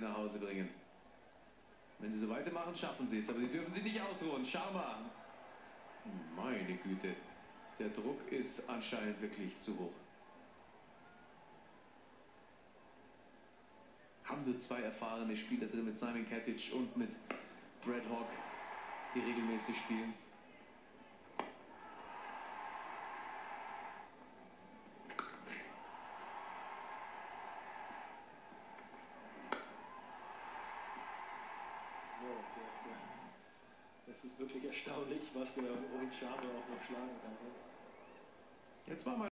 nach Hause bringen. Wenn sie so weitermachen, schaffen sie es, aber sie dürfen sich nicht ausruhen. Sharma. Meine Güte, der Druck ist anscheinend wirklich zu hoch. Haben nur zwei erfahrene Spieler drin mit Simon Katic und mit Brad Hawk, die regelmäßig spielen. Das ist wirklich erstaunlich, was der Rohit Sharma auch noch schlagen kann. Jetzt war mal